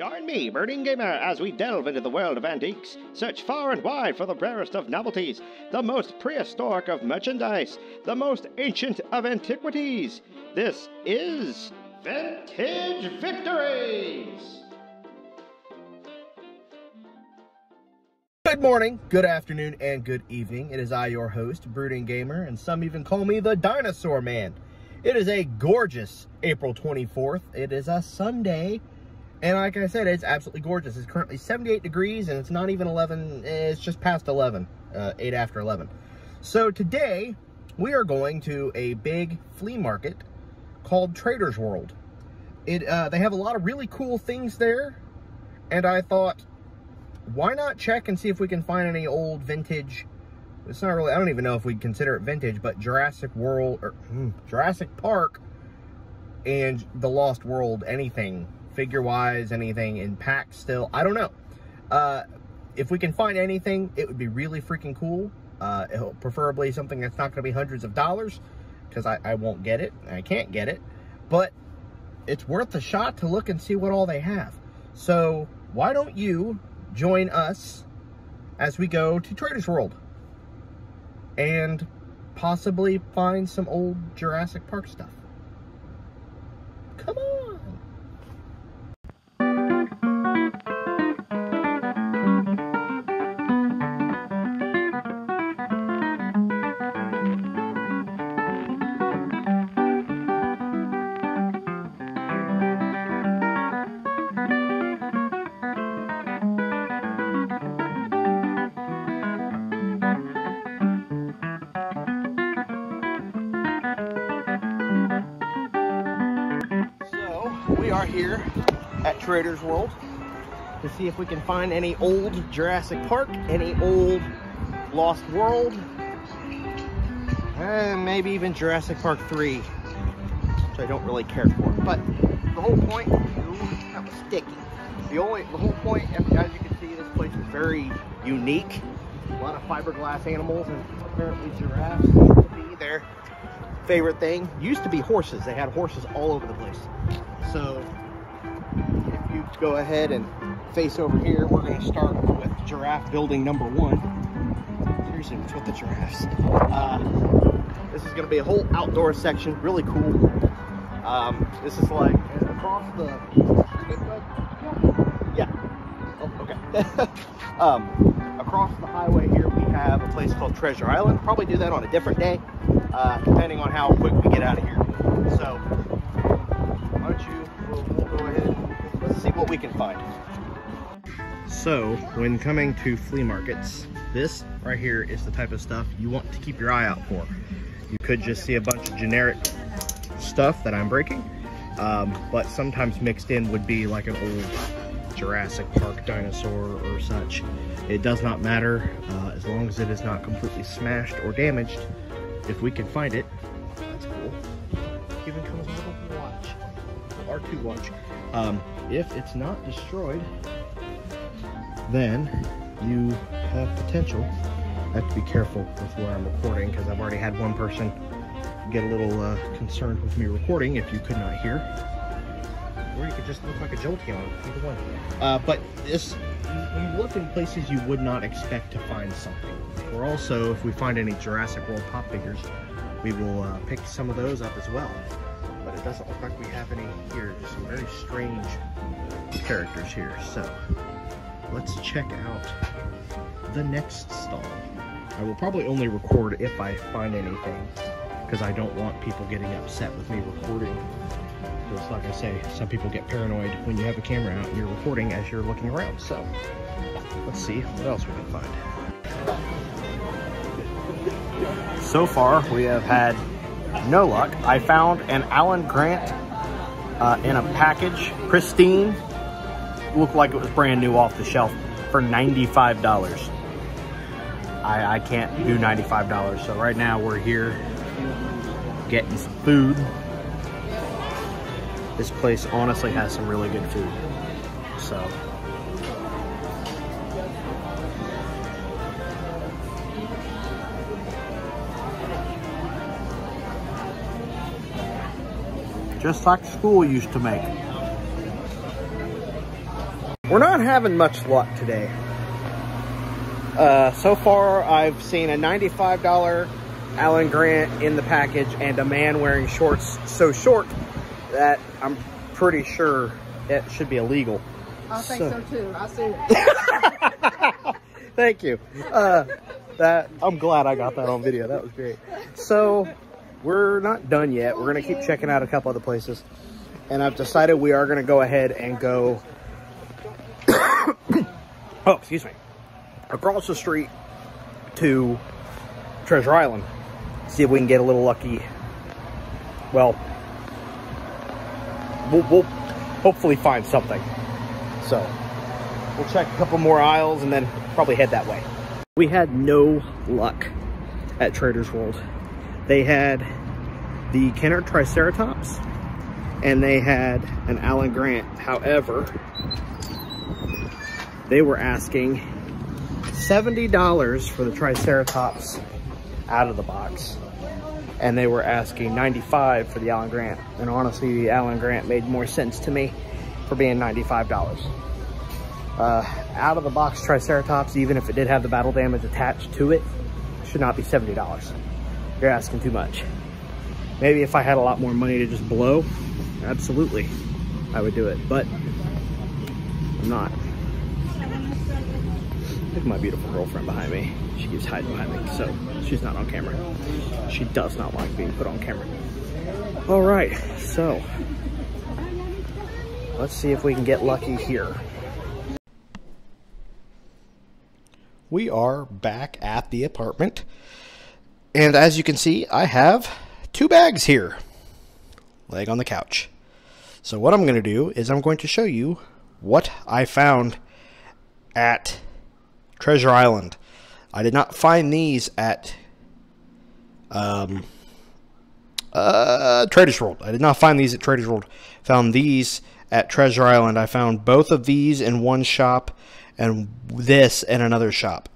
Join me, Brooding Gamer, as we delve into the world of antiques, search far and wide for the rarest of novelties, the most prehistoric of merchandise, the most ancient of antiquities. This is Vintage Victories! Good morning, good afternoon, and good evening. It is I, your host, Brooding Gamer, and some even call me the Dinosaur Man. It is a gorgeous April 24th. It is a Sunday, and like I said, it's absolutely gorgeous. It's currently 78 degrees, and it's not even 11. It's just past 11, uh, 8 after 11. So today, we are going to a big flea market called Trader's World. It uh, They have a lot of really cool things there, and I thought, why not check and see if we can find any old vintage it's not really i don't even know if we'd consider it vintage but jurassic world or hmm, jurassic park and the lost world anything figure wise anything in packs still i don't know uh if we can find anything it would be really freaking cool uh preferably something that's not going to be hundreds of dollars because I, I won't get it i can't get it but it's worth a shot to look and see what all they have so why don't you join us as we go to Trader's World and possibly find some old Jurassic Park stuff. Come on. Here at Trader's World to see if we can find any old Jurassic Park, any old Lost World, and maybe even Jurassic Park 3, which I don't really care for. But the whole point, ooh, that was sticky. The only, the whole point, as you can see, this place is very unique. A lot of fiberglass animals, and apparently giraffes be their favorite thing. Used to be horses. They had horses all over the place. So go ahead and face over here, we're going to start with giraffe building number one. Seriously, what's with the giraffes? Uh, this is going to be a whole outdoor section, really cool. Um, this is like across the. Yeah. Oh, okay. um, across the highway here, we have a place called Treasure Island. Probably do that on a different day, uh, depending on how quick we get out of here. So what we can find. So, when coming to flea markets, this right here is the type of stuff you want to keep your eye out for. You could just see a bunch of generic stuff that I'm breaking, um, but sometimes mixed in would be like an old Jurassic Park dinosaur or such. It does not matter uh, as long as it is not completely smashed or damaged. If we can find it, that's cool. Even comes with a watch, R2 watch. Um, if it's not destroyed, then you have potential. I have to be careful with where I'm recording because I've already had one person get a little uh, concerned with me recording if you could not hear. Or you could just look like a Jolteon, either one. Uh, but this, you look in places you would not expect to find something. Or also, if we find any Jurassic World pop figures, we will uh, pick some of those up as well it doesn't look like we have any here. There's some very strange characters here. So let's check out the next stall. I will probably only record if I find anything because I don't want people getting upset with me recording. Because like I say, some people get paranoid when you have a camera out and you're recording as you're looking around. So let's see what else we can find. So far, we have had no luck. I found an Alan Grant uh, in a package, pristine, looked like it was brand new off the shelf for $95. I, I can't do $95, so right now we're here getting some food. This place honestly has some really good food, so just like school used to make. We're not having much luck today. Uh, so far, I've seen a $95 Alan Grant in the package and a man wearing shorts so short that I'm pretty sure it should be illegal. I think so, so too. I see it. Thank you. Uh, that I'm glad I got that on video. That was great. So we're not done yet. We're gonna keep checking out a couple other places, and I've decided we are gonna go ahead and go. oh, excuse me. Across the street to Treasure Island. See if we can get a little lucky. Well, we'll, we'll hopefully find something. So we'll check a couple more aisles and then probably head that way. We had no luck at Trader's World. They had the Kenner Triceratops and they had an Alan Grant. However, they were asking $70 for the Triceratops out of the box. And they were asking 95 for the Alan Grant. And honestly, the Alan Grant made more sense to me for being $95. Uh, out of the box Triceratops, even if it did have the battle damage attached to it, should not be $70. You're asking too much. Maybe if I had a lot more money to just blow, absolutely, I would do it. But I'm not. Look at my beautiful girlfriend behind me. She keeps hiding behind me, so she's not on camera. She does not like being put on camera. All right, so let's see if we can get lucky here. We are back at the apartment. And as you can see, I have two bags here. Leg on the couch. So what I'm going to do is I'm going to show you what I found at Treasure Island. I did not find these at um, uh, Trader's World. I did not find these at Trader's World. Found these at Treasure Island. I found both of these in one shop and this in another shop.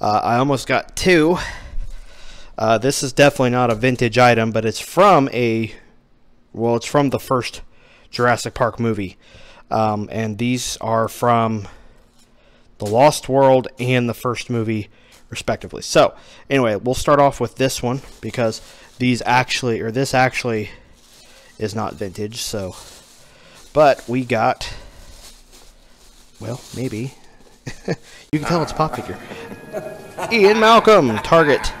Uh, I almost got two. Uh, this is definitely not a vintage item, but it's from a, well, it's from the first Jurassic Park movie. Um, and these are from The Lost World and the first movie, respectively. So, anyway, we'll start off with this one because these actually, or this actually is not vintage, so. But we got, well, maybe. you can tell it's pop figure. Ian Malcolm, Target.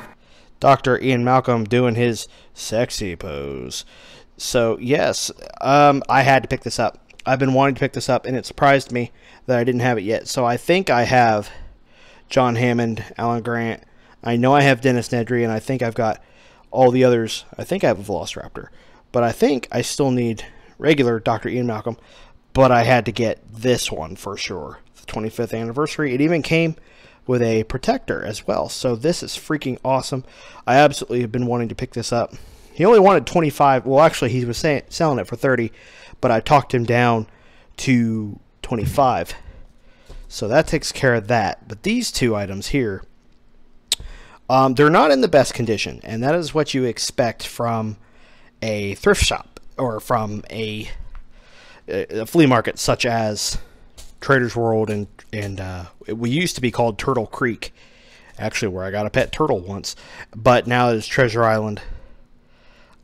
Dr. Ian Malcolm doing his sexy pose. So, yes, um, I had to pick this up. I've been wanting to pick this up, and it surprised me that I didn't have it yet. So, I think I have John Hammond, Alan Grant. I know I have Dennis Nedry, and I think I've got all the others. I think I have a Velociraptor. But I think I still need regular Dr. Ian Malcolm. But I had to get this one for sure. The 25th anniversary. It even came with a protector as well. So this is freaking awesome. I absolutely have been wanting to pick this up. He only wanted 25. Well, actually, he was saying, selling it for 30, but I talked him down to 25. So that takes care of that. But these two items here, um, they're not in the best condition, and that is what you expect from a thrift shop or from a, a flea market such as Trader's World and and uh, we used to be called Turtle Creek, actually where I got a pet turtle once, but now it's Treasure Island.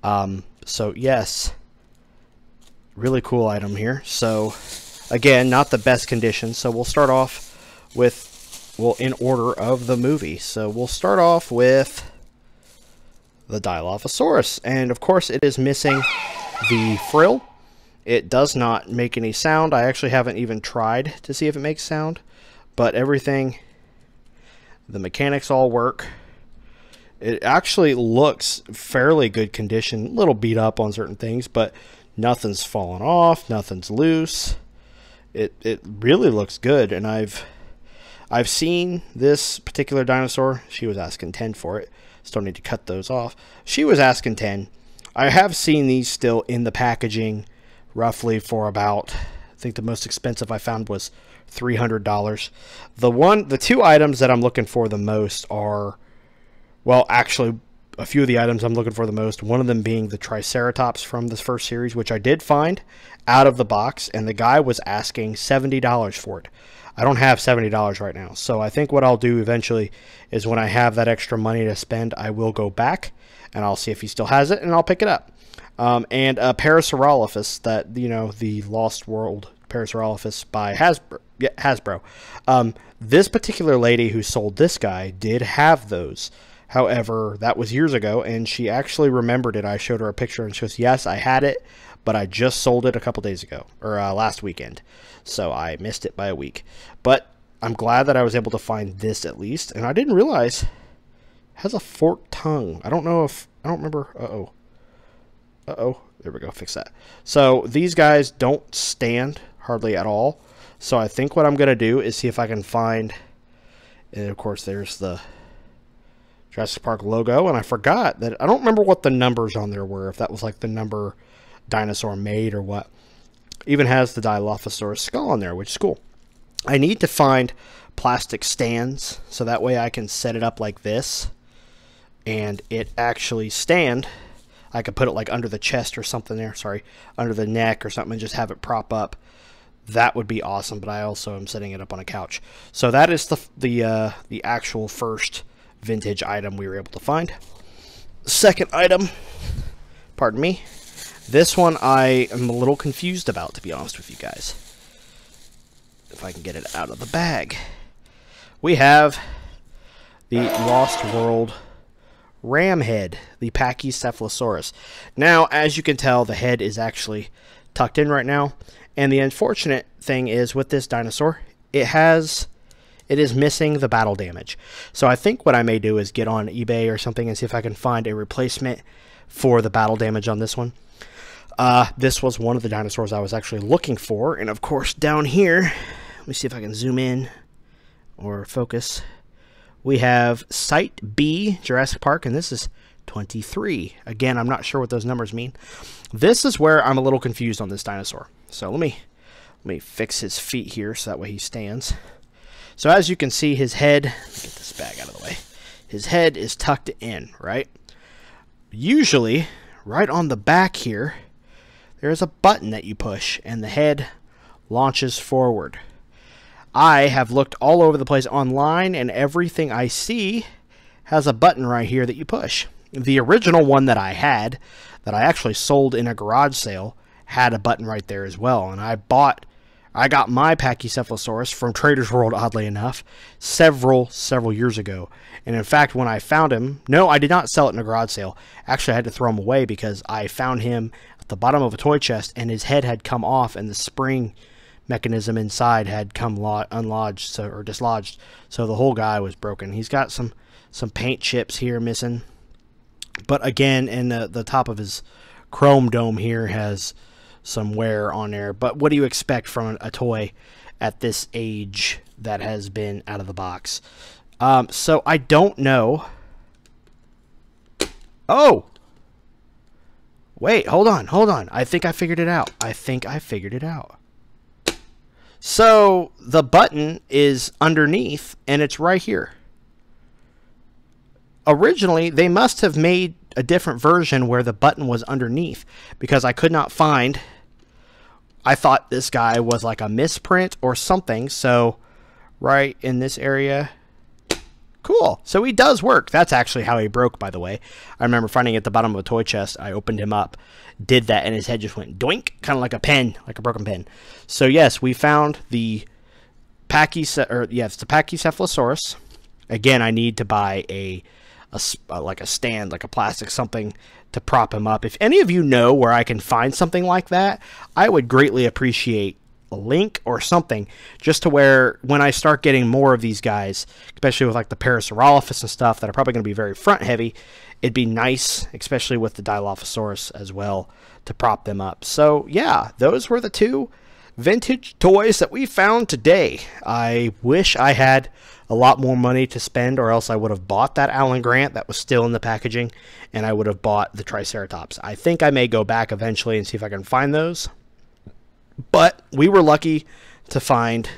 Um, so yes, really cool item here. So again, not the best condition. So we'll start off with well in order of the movie. So we'll start off with the Dilophosaurus, and of course it is missing the frill it does not make any sound. I actually haven't even tried to see if it makes sound, but everything, the mechanics all work. It actually looks fairly good condition, a little beat up on certain things, but nothing's fallen off, nothing's loose. It it really looks good, and I've I've seen this particular dinosaur. She was asking 10 for it. Still need to cut those off. She was asking 10. I have seen these still in the packaging roughly for about I think the most expensive I found was $300. The one the two items that I'm looking for the most are well actually a few of the items I'm looking for the most. One of them being the Triceratops from this first series, which I did find out of the box, and the guy was asking $70 for it. I don't have $70 right now. So I think what I'll do eventually is when I have that extra money to spend, I will go back and I'll see if he still has it and I'll pick it up. Um, and a Parasaurolophus that, you know, the Lost World Parasaurolophus by Hasbro. Yeah, Hasbro. Um, this particular lady who sold this guy did have those. However, that was years ago, and she actually remembered it. I showed her a picture, and she goes, "Yes, I had it, but I just sold it a couple days ago or uh, last weekend, so I missed it by a week." But I'm glad that I was able to find this at least, and I didn't realize it has a forked tongue. I don't know if I don't remember. Uh oh. Uh oh. There we go. Fix that. So these guys don't stand hardly at all. So I think what I'm gonna do is see if I can find. And of course, there's the Jurassic Park logo, and I forgot that I don't remember what the numbers on there were. If that was like the number dinosaur made or what. Even has the Dilophosaurus skull on there, which is cool. I need to find plastic stands so that way I can set it up like this and it actually stand. I could put it like under the chest or something there, sorry, under the neck or something and just have it prop up. That would be awesome, but I also am setting it up on a couch. So that is the the uh, the actual first vintage item we were able to find. Second item, pardon me, this one I am a little confused about, to be honest with you guys. If I can get it out of the bag. We have the Lost World ram head, the Pachycephalosaurus. Now, as you can tell, the head is actually tucked in right now. And the unfortunate thing is with this dinosaur, it has it is missing the battle damage. So I think what I may do is get on eBay or something and see if I can find a replacement for the battle damage on this one. Uh, this was one of the dinosaurs I was actually looking for. And of course, down here, let me see if I can zoom in or focus. We have Site B, Jurassic Park, and this is 23. Again, I'm not sure what those numbers mean. This is where I'm a little confused on this dinosaur. So let me let me fix his feet here so that way he stands. So as you can see, his head, get this bag out of the way, his head is tucked in, right? Usually, right on the back here, there's a button that you push and the head launches forward. I have looked all over the place online and everything I see has a button right here that you push. The original one that I had, that I actually sold in a garage sale, had a button right there as well. And I bought I got my Pachycephalosaurus from Trader's World, oddly enough, several, several years ago. And in fact, when I found him, no, I did not sell it in a garage sale. Actually, I had to throw him away because I found him at the bottom of a toy chest and his head had come off and the spring mechanism inside had come lo- unlodged so, or dislodged. So the whole guy was broken. He's got some, some paint chips here missing. But again, in the, the top of his chrome dome here has some wear on there. But what do you expect from a toy at this age that has been out of the box? Um, so I don't know. Oh! Wait, hold on, hold on. I think I figured it out. I think I figured it out. So the button is underneath and it's right here. Originally, they must have made a different version where the button was underneath because I could not find I thought this guy was like a misprint or something. So right in this area. Cool. So he does work. That's actually how he broke, by the way. I remember finding at the bottom of a toy chest. I opened him up, did that, and his head just went doink, kind of like a pen, like a broken pen. So yes, we found the Pachyce or yes, the Pachycephalosaurus. Again, I need to buy a, a, a like a stand, like a plastic something to prop him up. If any of you know where I can find something like that, I would greatly appreciate a link or something just to where when I start getting more of these guys, especially with like the Parasaurolophus and stuff that are probably going to be very front heavy, it'd be nice, especially with the Dilophosaurus as well, to prop them up. So yeah, those were the two vintage toys that we found today. I wish I had a lot more money to spend, or else I would have bought that Alan Grant that was still in the packaging, and I would have bought the Triceratops. I think I may go back eventually and see if I can find those. But we were lucky to find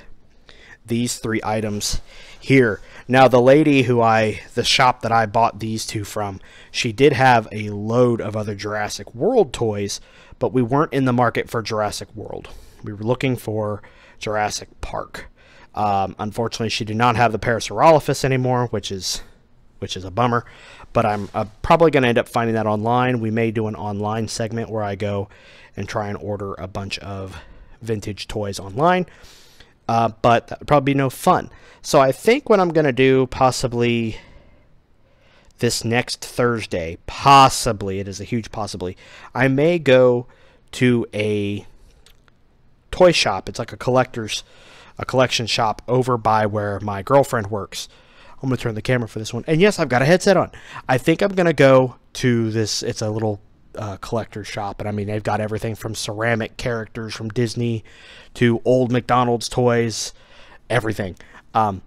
these three items here. Now, the lady who I, the shop that I bought these two from, she did have a load of other Jurassic World toys, but we weren't in the market for Jurassic World. We were looking for Jurassic Park. Um, unfortunately, she did not have the Parasaurolophus anymore, which is which is a bummer. But I'm uh, probably going to end up finding that online. We may do an online segment where I go and try and order a bunch of vintage toys online. Uh, but that would probably be no fun. So I think what I'm going to do, possibly this next Thursday, possibly, it is a huge possibly, I may go to a toy shop. It's like a collector's, a collection shop over by where my girlfriend works. I'm going to turn the camera for this one. And yes, I've got a headset on. I think I'm going to go to this, it's a little uh, collector shop, and I mean they've got everything from ceramic characters from Disney to old McDonald's toys, everything. Um,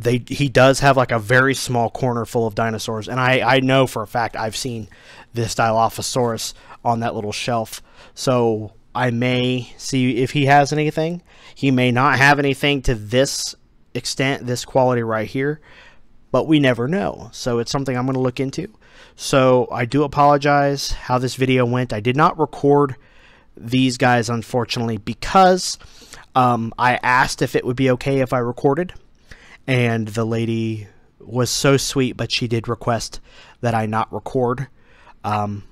they he does have like a very small corner full of dinosaurs, and I I know for a fact I've seen this Dilophosaurus on that little shelf, so I may see if he has anything. He may not have anything to this extent, this quality right here, but we never know. So it's something I'm going to look into. So I do apologize how this video went. I did not record these guys, unfortunately, because um, I asked if it would be okay if I recorded, and the lady was so sweet, but she did request that I not record um,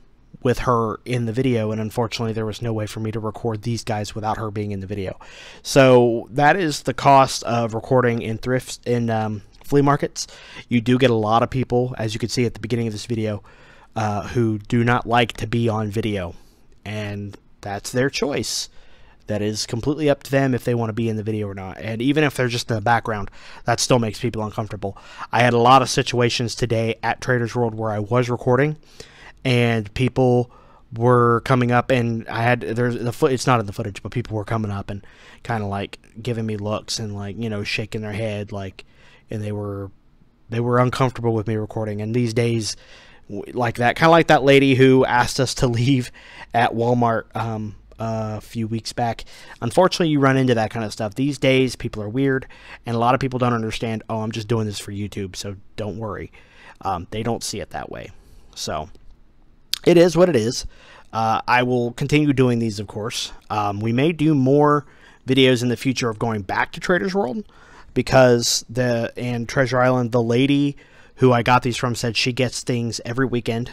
with her in the video, and unfortunately, there was no way for me to record these guys without her being in the video. So that is the cost of recording in thrifts in um, flea markets, you do get a lot of people, as you can see at the beginning of this video, uh, who do not like to be on video. And that's their choice. That is completely up to them if they want to be in the video or not. And even if they're just in the background, that still makes people uncomfortable. I had a lot of situations today at Traders World where I was recording, and people were coming up and I had there's the foot it's not in the footage but people were coming up and kind of like giving me looks and like you know shaking their head like and they were they were uncomfortable with me recording. And these days, like that, kind of like that lady who asked us to leave at Walmart um, a few weeks back. Unfortunately, you run into that kind of stuff. These days, people are weird, and a lot of people don't understand. Oh, I'm just doing this for YouTube, so don't worry. Um, they don't see it that way. So it is what it is. Uh, I will continue doing these, of course. Um, we may do more videos in the future of going back to Traders World because the and Treasure Island, the lady who I got these from said she gets things every weekend.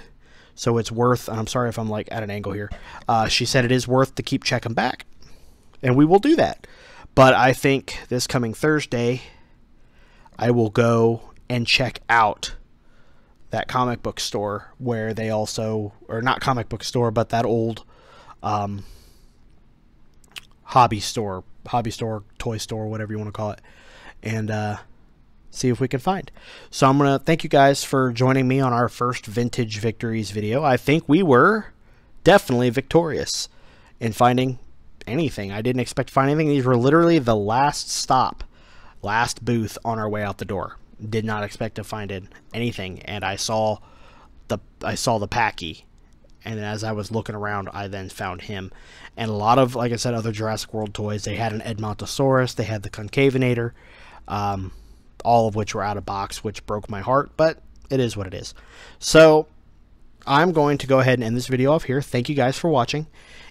So it's worth, and I'm sorry if I'm like at an angle here. Uh, she said it is worth to keep checking back. And we will do that. But I think this coming Thursday, I will go and check out that comic book store where they also, or not comic book store, but that old um, hobby store, hobby store, toy store, whatever you want to call it and uh, see if we can find. So I'm going to thank you guys for joining me on our first Vintage Victories video. I think we were definitely victorious in finding anything. I didn't expect to find anything. These were literally the last stop, last booth on our way out the door. Did not expect to find it, anything, and I saw the I saw the Packy, and as I was looking around, I then found him, and a lot of like I said, other Jurassic World toys. They had an Edmontosaurus, they had the Concavenator, um, all of which were out of box, which broke my heart, but it is what it is. So I'm going to go ahead and end this video off here. Thank you guys for watching.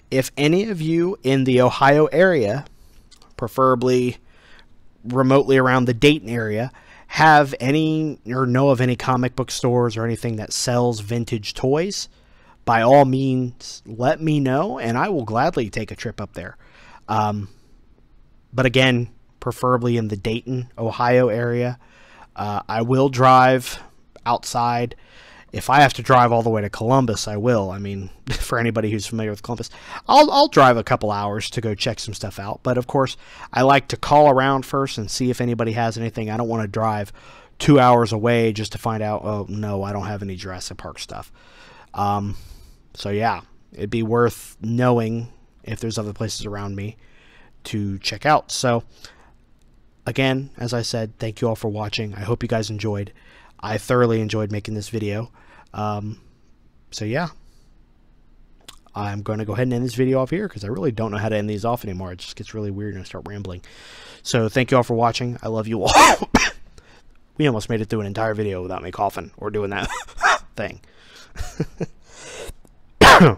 If any of you in the Ohio area, preferably remotely around the Dayton area, have any or know of any comic book stores or anything that sells vintage toys, by all means, let me know and I will gladly take a trip up there. Um, but again, preferably in the Dayton, Ohio area. Uh, I will drive outside. If I have to drive all the way to Columbus, I will. I mean, for anybody who's familiar with Columbus, I'll, I'll drive a couple hours to go check some stuff out. But of course, I like to call around first and see if anybody has anything. I don't want to drive two hours away just to find out, oh, no, I don't have any Jurassic Park stuff. Um, so, yeah, it'd be worth knowing if there's other places around me to check out. So, again, as I said, thank you all for watching. I hope you guys enjoyed. I thoroughly enjoyed making this video. Um, so yeah, I'm going to go ahead and end this video off here because I really don't know how to end these off anymore. It just gets really weird and I start rambling. So thank you all for watching. I love you all. We almost made it through an entire video without me coughing or doing that thing.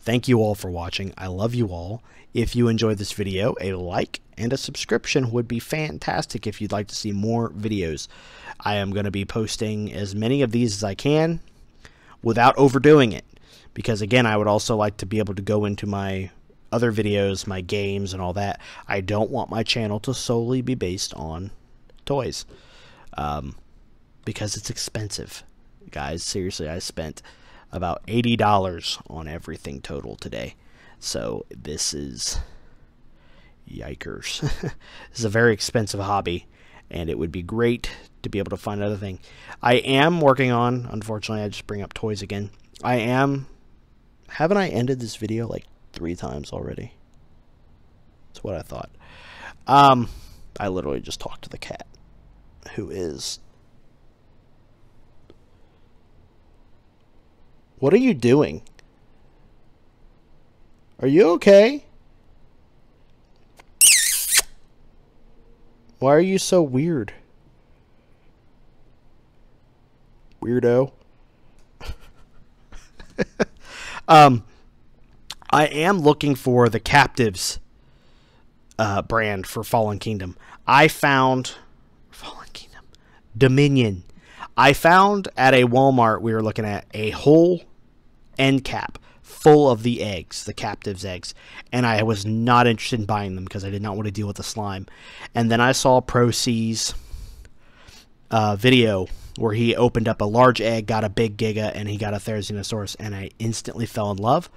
Thank you all for watching. I love you all. If you enjoyed this video, a like and a subscription would be fantastic if you'd like to see more videos. I am going to be posting as many of these as I can without overdoing it. Because again, I would also like to be able to go into my other videos, my games, and all that. I don't want my channel to solely be based on toys. Um, because it's expensive. Guys, seriously, I spent about $80 on everything total today. So this is yikers. this is a very expensive hobby, and it would be great to be able to find another thing. I am working on, unfortunately, I just bring up toys again. I am, haven't I ended this video like three times already? That's what I thought. Um, I literally just talked to the cat, who is. What are you doing? Are you okay? Why are you so weird? Weirdo. um, I am looking for the Captivz uh, brand for Fallen Kingdom. I found Fallen Kingdom Dominion. I found at a Walmart we were looking at a whole end cap full of the eggs, the Captivz eggs, and I was not interested in buying them because I did not want to deal with the slime. And then I saw ProC's uh, video where he opened up a large egg, got a big Giga, and he got a Therizinosaurus, and I instantly fell in love.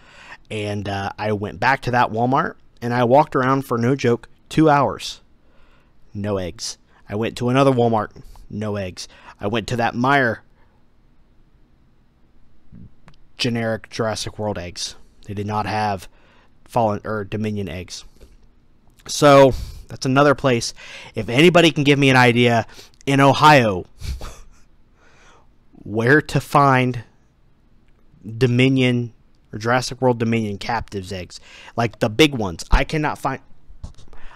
And uh, I went back to that Walmart, and I walked around for no joke two hours. No eggs. I went to another Walmart. No eggs. I went to that Meijer generic Jurassic World eggs. They did not have Fallen or Dominion eggs. So that's another place. If anybody can give me an idea in Ohio where to find Dominion or Jurassic World Dominion Captivz eggs, like the big ones, I cannot find.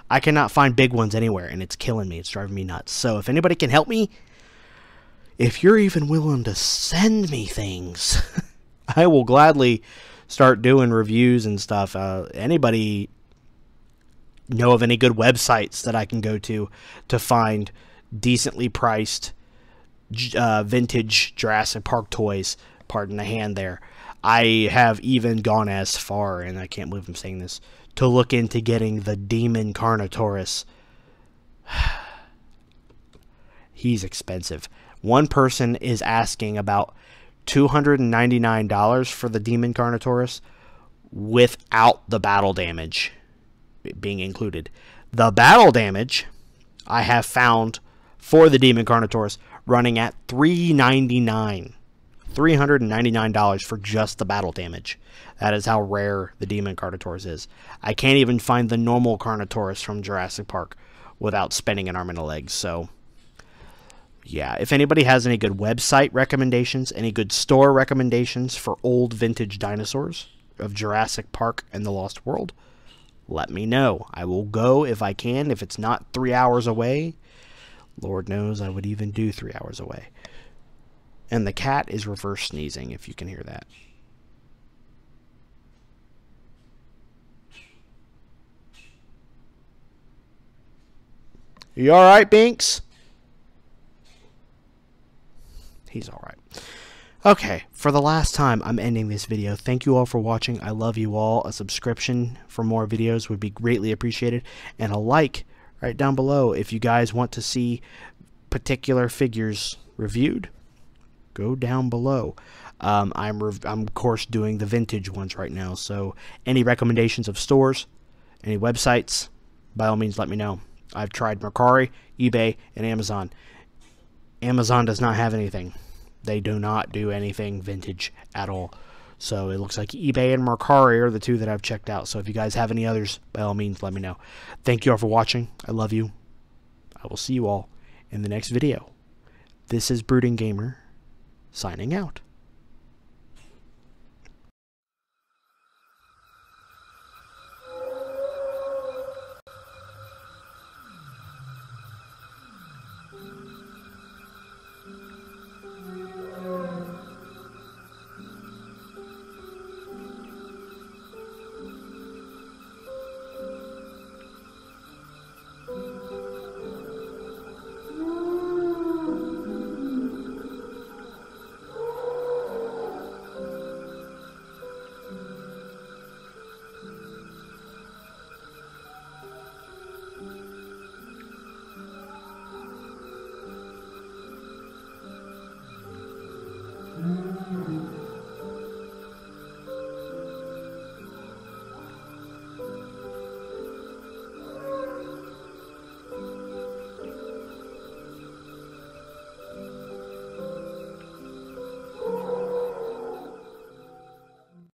I cannot find big ones anywhere, and it's killing me. It's driving me nuts. So if anybody can help me, if you're even willing to send me things. I will gladly start doing reviews and stuff. Uh, anybody know of any good websites that I can go to to find decently priced uh, vintage Jurassic Park toys? Pardon the hand there. I have even gone as far, and I can't believe I'm saying this, to look into getting the Demon Carnotaurus. He's expensive. One person is asking about $299 for the Demon Carnotaurus without the battle damage being included. The battle damage I have found for the Demon Carnotaurus running at 399. $399 for just the battle damage. That is how rare the Demon Carnotaurus is. I can't even find the normal Carnotaurus from Jurassic Park without spending an arm and a leg, so yeah, if anybody has any good website recommendations, any good store recommendations for old vintage dinosaurs of Jurassic Park and the Lost World, let me know. I will go if I can. If it's not three hours away, Lord knows I would even do three hours away. And the cat is reverse sneezing, if you can hear that. You alright, Binks? He's alright. Okay, for the last time, I'm ending this video. Thank you all for watching. I love you all. A subscription for more videos would be greatly appreciated. And a like right down below if you guys want to see particular figures reviewed. Go down below. Um, I'm, I'm, of course, doing the vintage ones right now. So any recommendations of stores, any websites, by all means, let me know. I've tried Mercari, eBay, and Amazon. Amazon does not have anything. They do not do anything vintage at all. So it looks like eBay and Mercari are the two that I've checked out. So if you guys have any others, by all means, let me know. Thank you all for watching. I love you. I will see you all in the next video. This is Brooding Gamer, signing out.